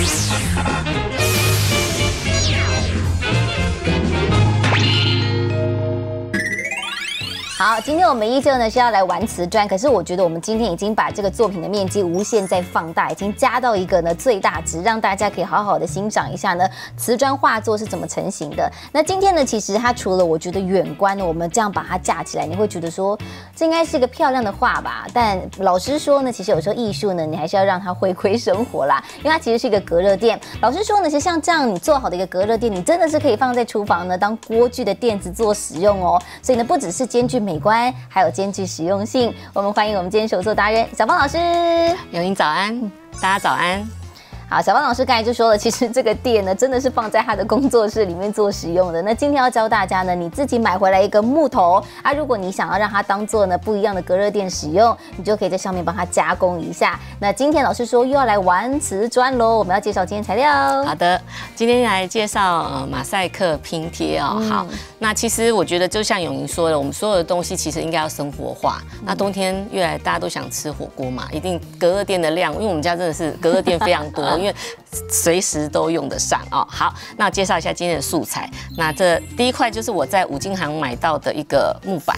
Thank you. 好，今天我们依旧呢是要来玩瓷砖，可是我觉得我们今天已经把这个作品的面积无限在放大，已经加到一个呢最大值，让大家可以好好的欣赏一下呢瓷砖画作是怎么成型的。那今天呢，其实它除了我觉得远观呢，我们这样把它架起来，你会觉得说这应该是一个漂亮的画吧？但老实说呢，其实有时候艺术呢，你还是要让它回归生活啦，因为它其实是一个隔热垫。老实说呢，其实像这样你做好的一个隔热垫，你真的是可以放在厨房呢当锅具的垫子做使用哦。所以呢，不只是兼具美观，还有兼具实用性。我们欢迎我们今天手作达人小芳老师。永英早安，大家早安。好，小芳老师刚才就说了，其实这个店呢，真的是放在他的工作室里面做使用的。那今天要教大家呢，你自己买回来一个木头啊，如果你想要让它当做呢不一样的隔热垫使用，你就可以在上面帮它加工一下。那今天老师说又要来玩瓷砖喽，我们要介绍今天材料。好的，今天来介绍呃马赛克拼贴哦。好，那其实我觉得就像永莹说的，我们所有的东西其实应该要生活化。那冬天越来大家都想吃火锅嘛，一定隔热垫的量，因为我们家真的是隔热垫非常多。因为随时都用得上哦。好，那介绍一下今天的素材。那这第一块就是我在五金行买到的一个木板，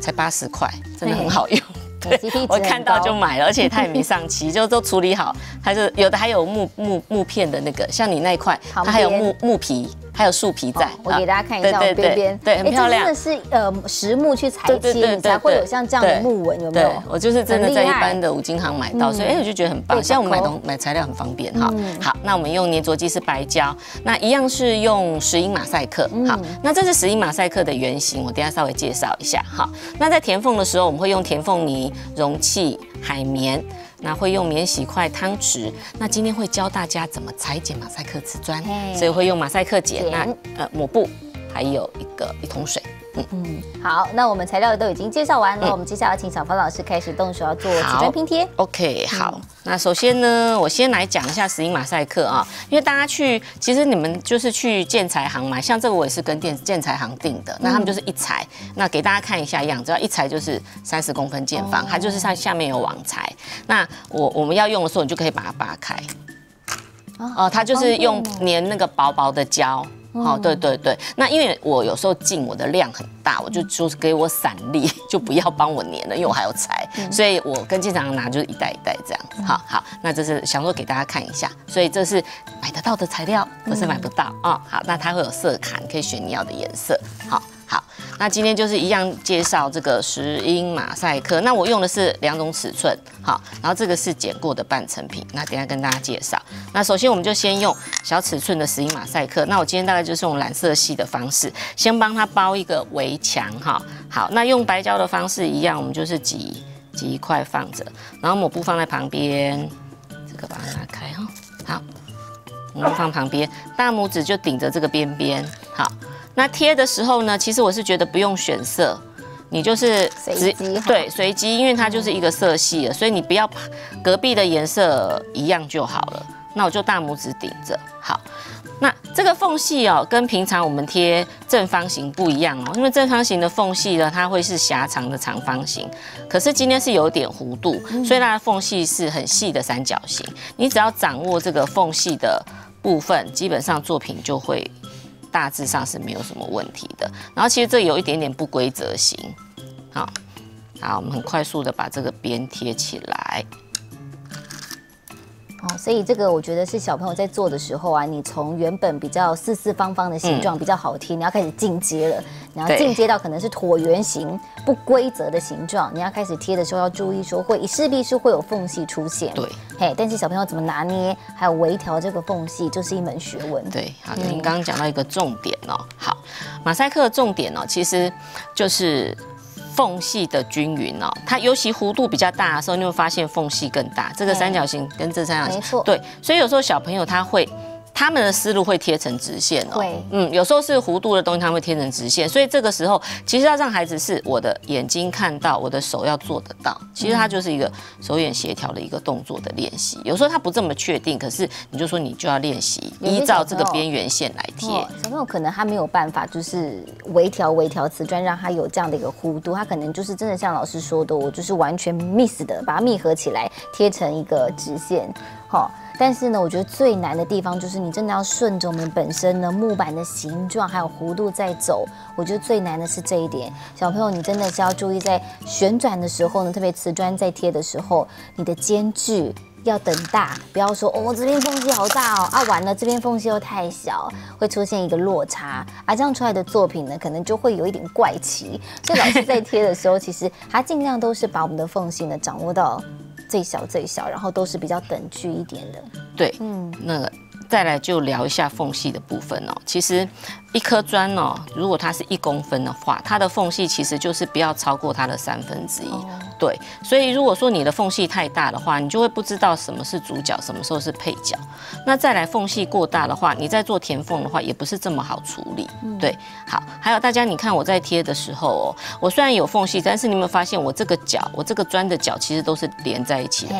才八十块，真的很好用。对，我看到就买了，而且它也没上漆，就都处理好。它是有的还有木木木片的那个，像你那一块，它还有木木皮。还有树皮在，我给大家看一下边边，对，很漂亮。真的是呃实木去裁切，才会有像这样的木纹，有没有？我就是真的在一般的五金行买到，所以哎我就觉得很棒。现在我们买东买材料很方便哈。好，那我们用粘着剂是白胶，那一样是用石英马赛克。好，那这是石英马赛克的原型，我等下稍微介绍一下哈。那在填缝的时候，我们会用填缝泥、容器、海绵。那会用免洗块、汤匙。那今天会教大家怎么裁剪马赛克瓷砖，所以会用马赛克剪。那呃抹布，还有一个一桶水。嗯。嗯，好，那我们材料都已经介绍完了，我们接下来请小芳老师开始动手要做瓷砖拼贴。OK，好，那首先呢，我先来讲一下石英马赛克啊，因为大家去，其实你们就是去建材行买，像这个我也是跟电建材行订的，那他们就是一裁，那给大家看一下样子，要一裁就是三十公分见方，它就是上下面有网裁，那我我们要用的时候，你就可以把它扒开，哦，它就是用粘那个薄薄的胶。好，对对对，那因为我有时候进我的量很大，我就就是给我散粒，就不要帮我粘了，因为我还要裁，所以我跟经常拿就是一袋一袋这样子。好好，那这是想说给大家看一下，所以这是买得到的材料，不是买不到啊。好，那它会有色卡，你，可以选你要的颜色。好。好，那今天就是一样介绍这个石英马赛克。那我用的是两种尺寸，好，然后这个是剪过的半成品。那等下跟大家介绍。那首先我们就先用小尺寸的石英马赛克。那我今天大概就是用蓝色系的方式，先帮它包一个围墙哈。好，那用白胶的方式一样，我们就是挤挤一块放着，然后抹布放在旁边，这个把它拿开哈。好，我们放旁边，大拇指就顶着这个边边，好。那贴的时候呢，其实我是觉得不用选色，你就是随机对随机，因为它就是一个色系了，所以你不要隔壁的颜色一样就好了。那我就大拇指顶着，好。那这个缝隙哦，跟平常我们贴正方形不一样哦，因为正方形的缝隙呢，它会是狭长的长方形，可是今天是有点弧度，所以它的缝隙是很细的三角形。你只要掌握这个缝隙的部分，基本上作品就会。大致上是没有什么问题的，然后其实这有一点点不规则型，好，好，我们很快速的把这个边贴起来。哦，所以这个我觉得是小朋友在做的时候啊，你从原本比较四四方方的形状比较好贴，你要开始进阶了，你要进阶到可能是椭圆形不规则的形状，你要开始贴的时候要注意说会势必是会有缝隙出现。对，嘿，但是小朋友怎么拿捏，还有微调这个缝隙，就是一门学问。对，好，您刚刚讲到一个重点哦，好，马赛克的重点哦，其实就是。缝隙的均匀哦，它尤其弧度比较大的时候，你会发现缝隙更大。这个三角形跟这三角形，没错，对，所以有时候小朋友他会。他们的思路会贴成直线哦，对，嗯，有时候是弧度的东西，他会贴成直线，所以这个时候其实要让孩子是我的眼睛看到，我的手要做得到，其实它就是一个手眼协调的一个动作的练习。有时候他不这么确定，可是你就说你就要练习依照这个边缘线来贴。小朋友可能他没有办法，就是微调微调瓷砖，让它有这样的一个弧度，他可能就是真的像老师说的，我就是完全 miss 的，把它密合起来贴成一个直线，好。但是呢，我觉得最难的地方就是你真的要顺着我们本身呢木板的形状还有弧度在走。我觉得最难的是这一点，小朋友你真的是要注意在旋转的时候呢，特别瓷砖在贴的时候，你的间距。要等大，不要说哦，这边缝隙好大哦，啊完了这边缝隙又太小，会出现一个落差，啊这样出来的作品呢，可能就会有一点怪奇。所以老师在贴的时候，其实他尽量都是把我们的缝隙呢掌握到最小最小，然后都是比较等距一点的。对，嗯，那再来就聊一下缝隙的部分哦。其实一颗砖哦，如果它是一公分的话，它的缝隙其实就是不要超过它的三分之一。对，所以如果说你的缝隙太大的话，你就会不知道什么是主角，什么时候是配角。那再来缝隙过大的话，你在做填缝的话也不是这么好处理。对，好，还有大家你看我在贴的时候哦，我虽然有缝隙，但是你有没有发现我这个角，我这个砖的角其实都是连在一起的。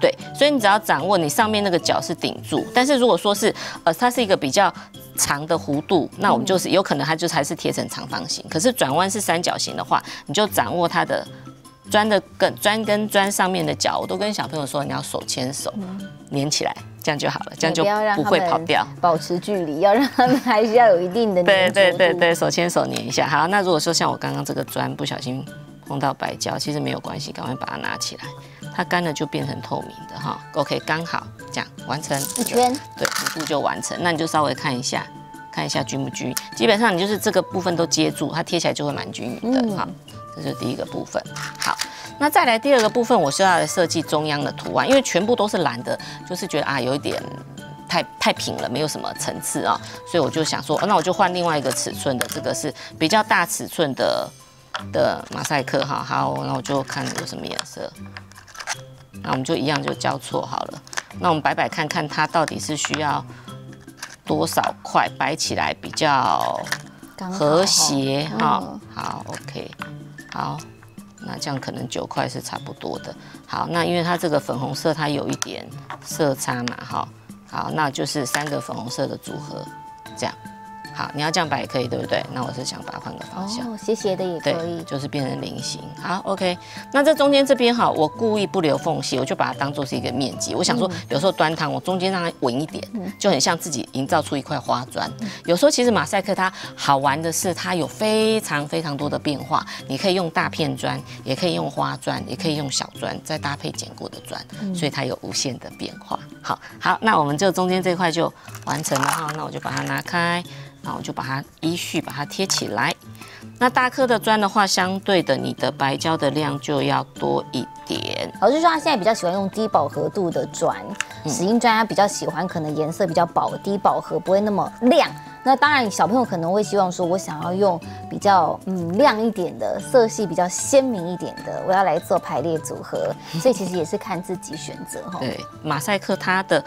对，所以你只要掌握你上面那个角是顶住，但是如果说是呃它是一个比较长的弧度，那我们就是有可能它就还是贴成长方形。可是转弯是三角形的话，你就掌握它的。砖的跟砖跟砖上面的角，我都跟小朋友说，你要手牵手粘起来，这样就好了，这样就不会跑掉。保持距离，要让他们还是要有一定的对对对对，手牵手粘一下。好，那如果说像我刚刚这个砖不小心碰到白胶，其实没有关系，赶快把它拿起来，它干了就变成透明的哈。OK，刚好这样完成一圈，对，一步就完成。那你就稍微看一下，看一下均不均，基本上你就是这个部分都接住，它贴起来就会蛮均匀的哈。这是第一个部分，好，那再来第二个部分，我是要来设计中央的图案，因为全部都是蓝的，就是觉得啊有一点太太平了，没有什么层次啊，所以我就想说，那我就换另外一个尺寸的，这个是比较大尺寸的的马赛克哈，好，那我就看有什么颜色，那我们就一样就交错好了，那我们摆摆看看它到底是需要多少块摆起来比较和谐哈，好，OK。好，那这样可能九块是差不多的。好，那因为它这个粉红色它有一点色差嘛，哈，好，那就是三个粉红色的组合，这样。好，你要这样摆也可以，对不对？那我是想把它换个方向，哦，斜斜的也可以，就是变成菱形。好，OK。那这中间这边哈，我故意不留缝隙，我就把它当做是一个面积。我想说，有时候端汤，我中间让它稳一点，就很像自己营造出一块花砖。有时候其实马赛克它好玩的是，它有非常非常多的变化。你可以用大片砖，也可以用花砖，也可以用小砖，再搭配剪过的砖，所以它有无限的变化。好，好，那我们就中间这块就完成了哈。那我就把它拿开。那我就把它依序把它贴起来。那大颗的砖的话，相对的你的白胶的量就要多一点。老师说他现在比较喜欢用低饱和度的砖，石英砖他比较喜欢可能颜色比较饱、低饱和，不会那么亮。那当然小朋友可能会希望说，我想要用比较嗯亮一点的色系，比较鲜明一点的，我要来做排列组合。所以其实也是看自己选择哈。对，马赛克它的。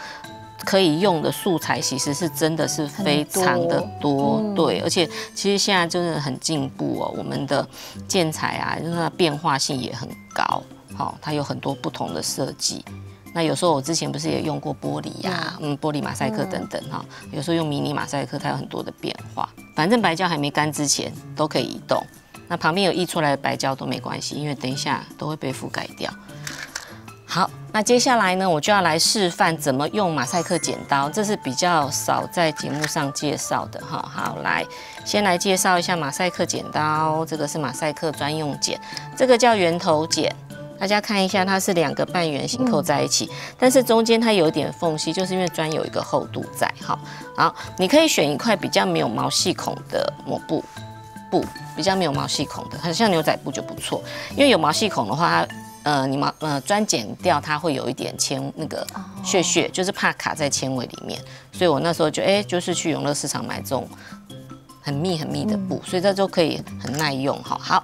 可以用的素材其实是真的是非常的多，对，而且其实现在真的很进步哦，我们的建材啊，就是它变化性也很高，好，它有很多不同的设计。那有时候我之前不是也用过玻璃呀，嗯，玻璃马赛克等等哈，有时候用迷你马赛克，它有很多的变化。反正白胶还没干之前都可以移动，那旁边有溢出来的白胶都没关系，因为等一下都会被覆盖掉。好，那接下来呢，我就要来示范怎么用马赛克剪刀，这是比较少在节目上介绍的哈。好，来先来介绍一下马赛克剪刀，这个是马赛克专用剪，这个叫圆头剪。大家看一下，它是两个半圆形扣在一起，但是中间它有点缝隙，就是因为砖有一个厚度在。好，好，你可以选一块比较没有毛细孔的抹布，布比较没有毛细孔的，很像牛仔布就不错，因为有毛细孔的话。呃，你毛呃专剪掉，它会有一点纤那个屑屑，就是怕卡在纤维里面，所以我那时候就哎，就是去永乐市场买这种很密很密的布，所以这就可以很耐用哈。好。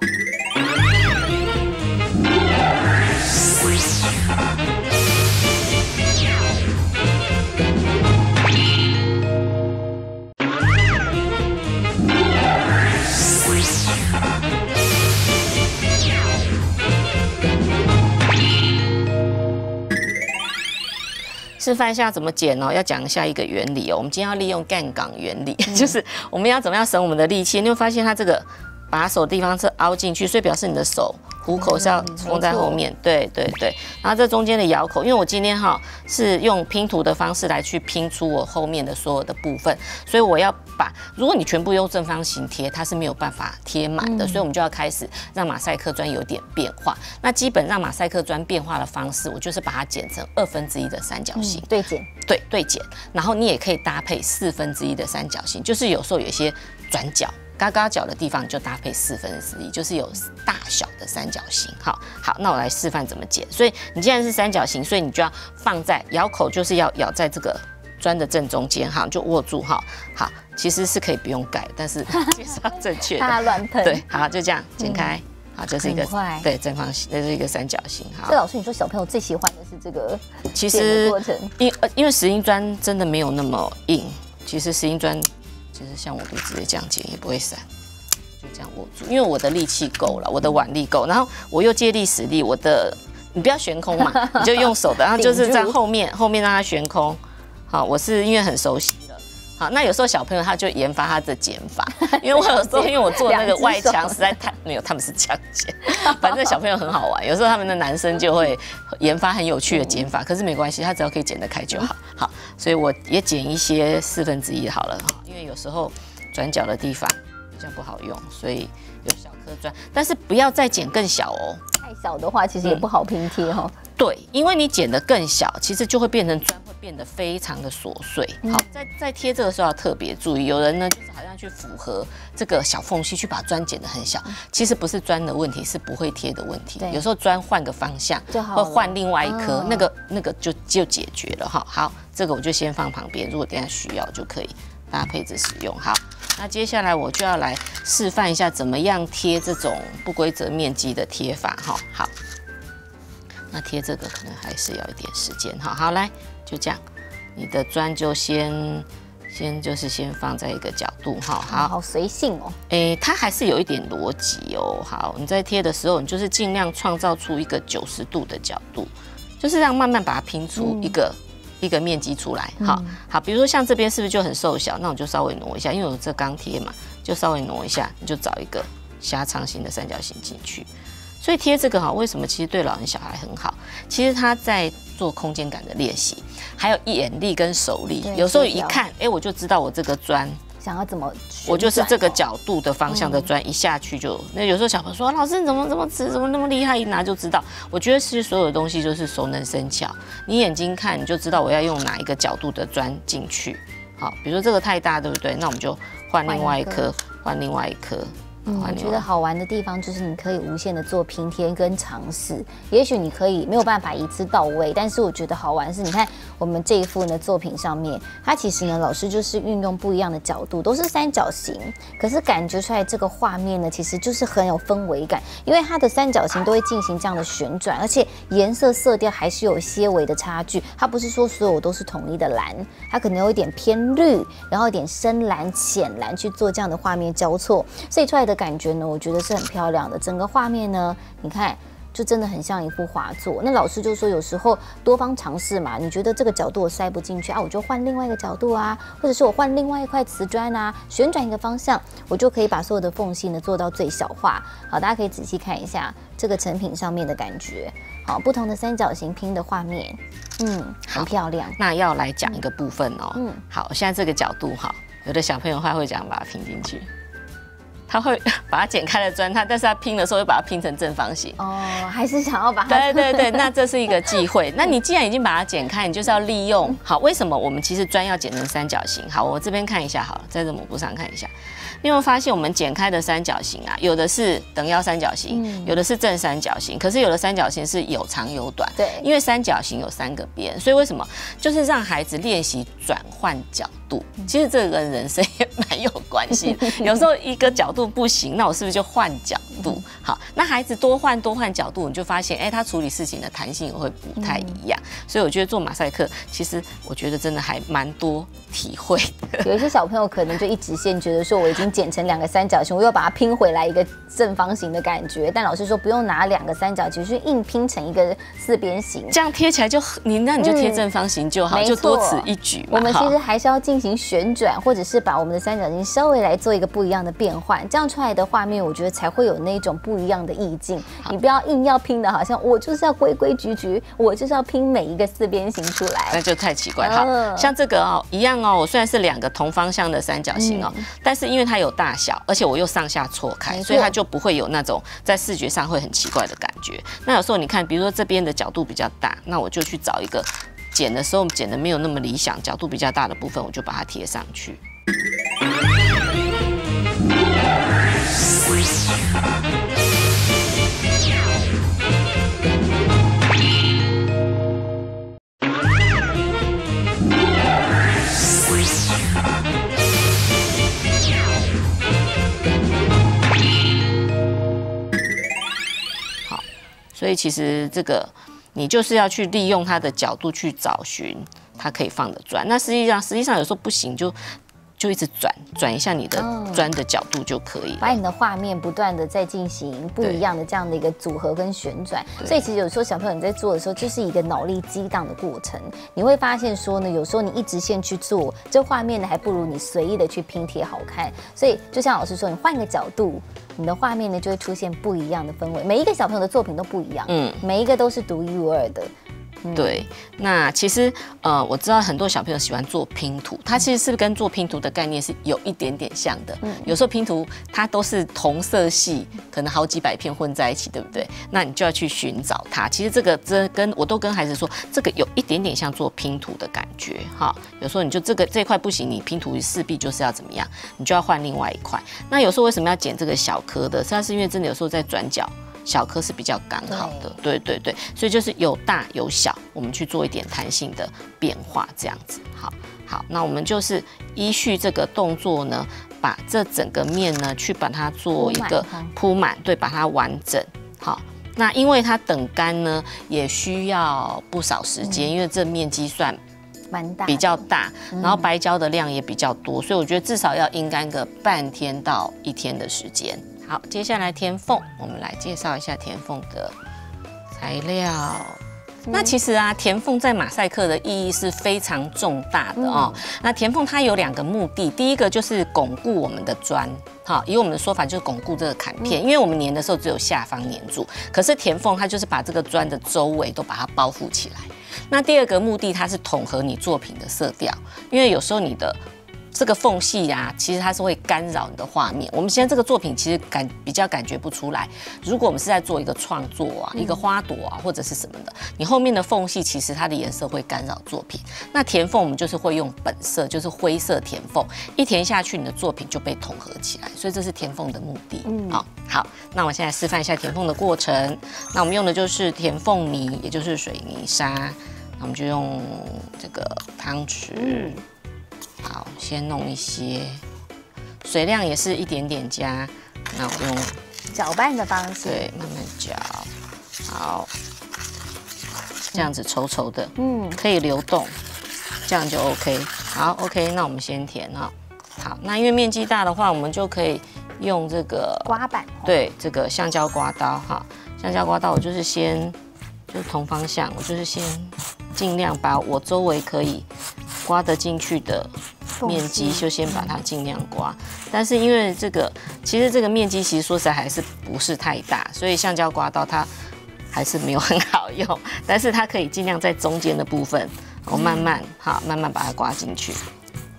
示范一下怎么剪哦，要讲一下一个原理哦。我们今天要利用干港原理，就是我们要怎么样省我们的力气。你会发现它这个把手地方是凹进去，所以表示你的手虎口是要封在后面，对对对。然后这中间的咬口，因为我今天哈是用拼图的方式来去拼出我后面的所有的部分，所以我要把，如果你全部用正方形贴，它是没有办法贴满的，所以我们就要开始让马赛克砖有点变化。那基本让马赛克砖变化的方式，我就是把它剪成二分之一的三角形，对剪，对对剪。然后你也可以搭配四分之一的三角形，就是有时候有一些转角。嘎嘎角的地方就搭配四分之一，就是有大小的三角形。好，好，那我来示范怎么剪。所以你既然是三角形，所以你就要放在咬口，就是要咬在这个砖的正中间，哈，就握住，哈，好，其实是可以不用盖，但是 介绍正确的，怕乱喷。对，好，就这样剪开，好，这是一个对正方形，这是一个三角形。好，所以老师，你说小朋友最喜欢的是这个其实过程，因因为石英砖真的没有那么硬，其实石英砖。其实像我就直接这样剪也不会散，就这样握住，因为我的力气够了，我的腕力够，然后我又借力使力，我的你不要悬空嘛，你就用手的，然后就是在后面后面让它悬空。好，我是因为很熟悉了。好，那有时候小朋友他就研发他的剪法，因为我有时候因为我做那个外墙实在太没有，他们是这样剪，反正小朋友很好玩，有时候他们的男生就会研发很有趣的剪法，可是没关系，他只要可以剪得开就好。好，所以我也剪一些四分之一好了。因为有时候转角的地方比较不好用，所以有小颗砖，但是不要再剪更小哦。太小的话，其实也不好拼贴哈。对，因为你剪的更小，其实就会变成砖，会变得非常的琐碎。好，在在贴这个时候要特别注意，有人呢就是好像去符合这个小缝隙去把砖剪得很小，其实不是砖的问题，是不会贴的问题。有时候砖换个方向，会换另外一颗，那个那个就就解决了哈。好，这个我就先放旁边，如果等下需要就可以。搭配着使用好，那接下来我就要来示范一下怎么样贴这种不规则面积的贴法哈。好，那贴这个可能还是要一点时间哈。好，来就这样，你的砖就先先就是先放在一个角度哈。好，好随性哦。诶，它还是有一点逻辑哦。好，你在贴的时候，你就是尽量创造出一个九十度的角度，就是让慢慢把它拼出一个。一个面积出来，好好，比如说像这边是不是就很瘦小？那我就稍微挪一下，因为我这钢贴嘛，就稍微挪一下，你就找一个狭长型的三角形进去。所以贴这个哈，为什么其实对老人小孩很好？其实他在做空间感的练习，还有眼力跟手力，有时候一看，哎，我就知道我这个砖。想要怎么？我就是这个角度的方向的砖一下去就那有时候小朋友说老师你怎么这么直怎么那么厉害一拿就知道。我觉得其实所有的东西就是熟能生巧，你眼睛看你就知道我要用哪一个角度的砖进去。好，比如说这个太大对不对？那我们就换另外一颗，换另外一颗。嗯，我觉得好玩的地方就是你可以无限的做拼贴跟尝试。也许你可以没有办法一次到位，但是我觉得好玩是，你看我们这一幅呢作品上面，它其实呢老师就是运用不一样的角度，都是三角形，可是感觉出来这个画面呢其实就是很有氛围感，因为它的三角形都会进行这样的旋转，而且颜色色调还是有些微的差距，它不是说所有都是统一的蓝，它可能有一点偏绿，然后一点深蓝、浅蓝去做这样的画面交错，所以出来的。感觉呢，我觉得是很漂亮的。整个画面呢，你看，就真的很像一幅画作。那老师就说，有时候多方尝试嘛，你觉得这个角度我塞不进去啊，我就换另外一个角度啊，或者是我换另外一块瓷砖啊，旋转一个方向，我就可以把所有的缝隙呢做到最小化。好，大家可以仔细看一下这个成品上面的感觉。好，不同的三角形拼的画面，嗯，很漂亮。那要来讲一个部分哦。嗯，好，现在这个角度哈，有的小朋友他会讲把它拼进去。他会 把它剪开了砖，他但是他拼的时候又把它拼成正方形哦，还是想要把它对对对，那这是一个忌讳。那你既然已经把它剪开，你就是要利用好。为什么我们其实砖要剪成三角形？好，我这边看一下，好了，在这抹布上看一下。你有没有发现我们剪开的三角形啊？有的是等腰三角形，有的是正三角形，可是有的三角形是有长有短。对，因为三角形有三个边，所以为什么就是让孩子练习转换角度？其实这个跟人生也蛮有关系。有时候一个角度不行，那我是不是就换角度？好，那孩子多换多换角度，你就发现，哎，他处理事情的弹性也会不太一样。所以我觉得做马赛克，其实我觉得真的还蛮多体会的。有一些小朋友可能就一直线，觉得说我已经。剪成两个三角形，我又把它拼回来一个正方形的感觉。但老师说不用拿两个三角形去硬拼成一个四边形，这样贴起来就你那你就贴正方形就好，就多此一举。我们其实还是要进行旋转，或者是把我们的三角形稍微来做一个不一样的变换，这样出来的画面，我觉得才会有那种不不一样的意境。你不要硬要拼的，好像我就是要规规矩矩，我就是要拼每一个四边形出来，那就太奇怪。好像这个哦，一样哦，我虽然是两个同方向的三角形哦，但是因为它有大小，而且我又上下错开，所以它就不会有那种在视觉上会很奇怪的感觉。那有时候你看，比如说这边的角度比较大，那我就去找一个。剪的时候剪的没有那么理想，角度比较大的部分，我就把它贴上去。其实这个。你就是要去利用它的角度去找寻它可以放的砖，那实际上实际上有时候不行就就一直转转一下你的砖的角度就可以，把你的画面不断的在进行不一样的这样的一个组合跟旋转，所以其实有时候小朋友你在做的时候就是一个脑力激荡的过程，你会发现说呢，有时候你一直线去做这画面呢，还不如你随意的去拼贴好看，所以就像老师说，你换个角度。你的画面呢就会出现不一样的氛围，每一个小朋友的作品都不一样，嗯，每一个都是独一无二的。对，那其实呃，我知道很多小朋友喜欢做拼图，它其实是跟做拼图的概念是有一点点像的。嗯，有时候拼图它都是同色系，可能好几百片混在一起，对不对？那你就要去寻找它。其实这个真跟我都跟孩子说，这个有一点点像做拼图的感觉哈。有时候你就这个这块不行，你拼图势必就是要怎么样，你就要换另外一块。那有时候为什么要剪这个小颗的？它是因为真的有时候在转角。小颗是比较刚好的，对。对对，所以就是有大有小，我们去做一点弹性的变化，这样子，好，好，那我们就是依序这个动作呢，把这整个面呢去把它做一个铺满，对，把它完整，好，那因为它等干呢也需要不少时间，因为这面积算蛮大，比较大，然后白胶的量也比较多，所以我觉得至少要阴干个半天到一天的时间。好，接下来填缝，我们来介绍一下填缝的材料。那其实啊，填缝在马赛克的意义是非常重大的哦。那填缝它有两个目的，第一个就是巩固我们的砖，好，以我们的说法就是巩固这个砍片，因为我们粘的时候只有下方粘住，可是填缝它就是把这个砖的周围都把它包覆起来。那第二个目的，它是统合你作品的色调，因为有时候你的。这个缝隙呀，其实它是会干扰你的画面。我们现在这个作品其实感比较感觉不出来。如果我们是在做一个创作啊，一个花朵啊，或者是什么的，你后面的缝隙其实它的颜色会干扰作品。那填缝我们就是会用本色，就是灰色填缝，一填下去，你的作品就被统合起来。所以这是填缝的目的。嗯，好，好，那我现在示范一下填缝的过程。那我们用的就是填缝泥，也就是水泥沙。那我们就用这个汤匙。好，先弄一些水量，也是一点点加。那我用搅拌的方式，对，慢慢搅。好，这样子稠稠的，嗯，可以流动，这样就 OK。好，OK，那我们先填哈。好，那因为面积大的话，我们就可以用这个刮板，对，这个橡胶刮刀哈。橡胶刮刀，我就是先就是同方向，我就是先尽量把我周围可以刮得进去的。面积就先把它尽量刮，但是因为这个其实这个面积其实说实在还是不是太大，所以橡胶刮刀它还是没有很好用，但是它可以尽量在中间的部分，我慢慢好慢慢把它刮进去。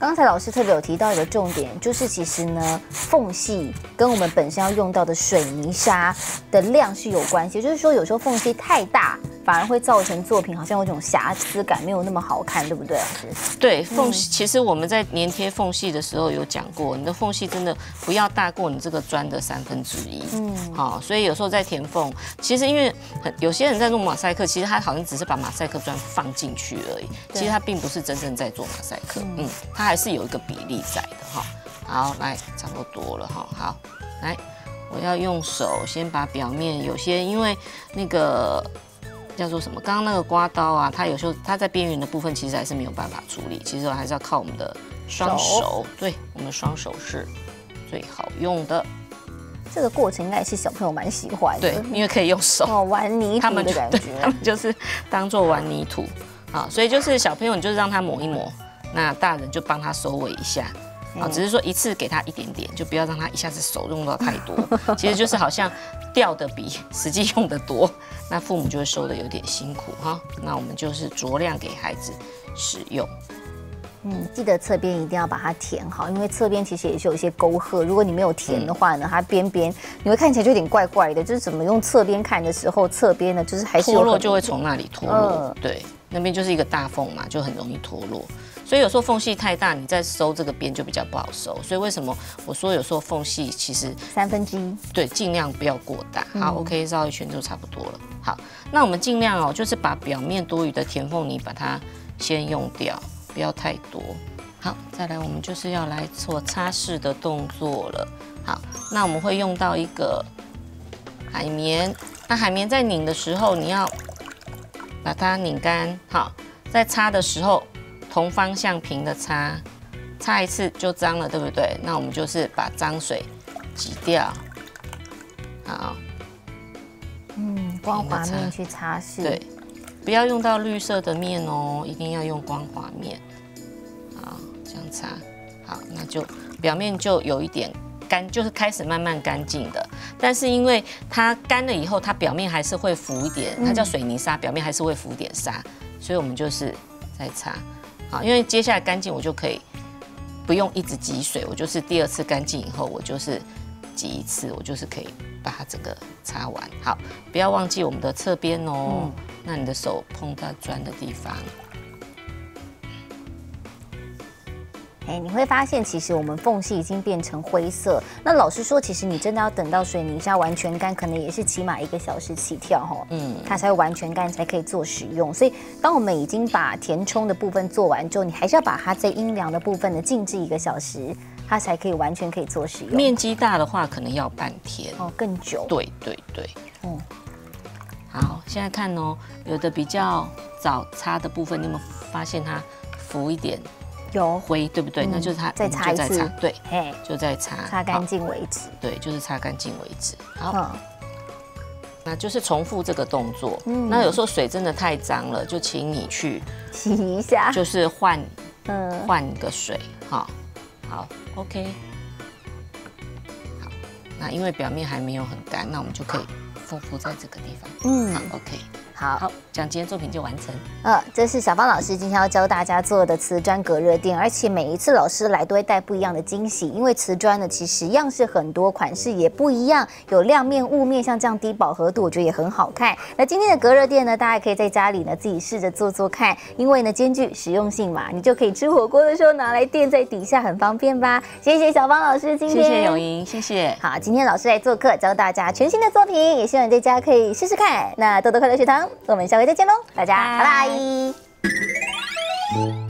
刚才老师特别有提到一个重点，就是其实呢缝隙跟我们本身要用到的水泥沙的量是有关系，就是说有时候缝隙太大。反而会造成作品好像有种瑕疵感，没有那么好看，对不对，老师？对，缝隙其实我们在粘贴缝隙的时候有讲过，你的缝隙真的不要大过你这个砖的三分之一。嗯，好，所以有时候在填缝，其实因为很有些人在弄马赛克，其实他好像只是把马赛克砖放进去而已，其实他并不是真正在做马赛克。嗯，他还是有一个比例在的哈。好，来，差不多了哈。好，来，我要用手先把表面有些因为那个。叫做什么？刚刚那个刮刀啊，它有时候它在边缘的部分其实还是没有办法处理，其实还是要靠我们的双手。对，我们双手是最好用的。这个过程应该也是小朋友蛮喜欢的，对，因为可以用手哦玩泥土的感觉，他们就是当做玩泥土啊，所以就是小朋友你就是让他抹一抹，那大人就帮他收尾一下，啊，只是说一次给他一点点，就不要让他一下子手用到太多，其实就是好像掉的比实际用的多，那父母就会收的有点辛苦哈。那我们就是酌量给孩子使用。嗯，记得侧边一定要把它填好，因为侧边其实也是有一些沟壑，如果你没有填的话呢，它边边你会看起来就有点怪怪的。就是怎么用侧边看的时候，侧边呢就是还是脱落就会从那里脱落，对，那边就是一个大缝嘛，就很容易脱落。所以有时候缝隙太大，你再收这个边就比较不好收。所以为什么我说有时候缝隙其实三分之一，对，尽量不要过大。好，OK，绕一圈就差不多了。好，那我们尽量哦，就是把表面多余的填缝泥把它先用掉。不要太多。好，再来，我们就是要来做擦拭的动作了。好，那我们会用到一个海绵。那海绵在拧的时候，你要把它拧干。好，在擦的时候，同方向平的擦，擦一次就脏了，对不对？那我们就是把脏水挤掉。好，嗯，光滑面去擦拭。对。不要用到绿色的面哦，一定要用光滑面。好，这样擦，好，那就表面就有一点干，就是开始慢慢干净的。但是因为它干了以后，它表面还是会浮一点，它叫水泥沙，表面还是会浮点沙，所以我们就是再擦。好，因为接下来干净，我就可以不用一直挤水，我就是第二次干净以后，我就是挤一次，我就是可以把它整个擦完。好，不要忘记我们的侧边哦。那你的手碰到砖的地方，哎，你会发现其实我们缝隙已经变成灰色。那老实说，其实你真的要等到水泥沙完全干，可能也是起码一个小时起跳哈，嗯，它才会完全干，才可以做使用。所以，当我们已经把填充的部分做完之后，你还是要把它在阴凉的部分呢静置一个小时，它才可以完全可以做使用。面积大的话，可能要半天哦，更久。对对对，嗯。好，现在看哦，有的比较早擦的部分，你有没有发现它浮一点有灰，对不对？那就是它再擦一次，对，就再擦，擦干净为止。对，就是擦干净为止。好，那就是重复这个动作。嗯，那有时候水真的太脏了，就请你去洗一下，就是换，嗯，换个水。好，好，OK。好，那因为表面还没有很干，那我们就可以。敷敷在这个地方，嗯，好，OK，好，好，这样今天作品就完成。呃，这是小芳老师今天要教大家做的瓷砖隔热垫，而且每一次老师来都会带不一样的惊喜，因为瓷砖呢其实样式很多，款式也不一样，有亮面、雾面，像这样低饱和度，我觉得也很好看。那今天的隔热垫呢，大家可以在家里呢自己试着做做看，因为呢兼具实用性嘛，你就可以吃火锅的时候拿来垫在底下，很方便吧？谢谢小芳老师，今天谢谢永莹，谢谢。好，今天老师来做客，教大家全新的作品，也希望你在家可以试试看。那多多快乐学堂，我们下回再见喽大家拜拜。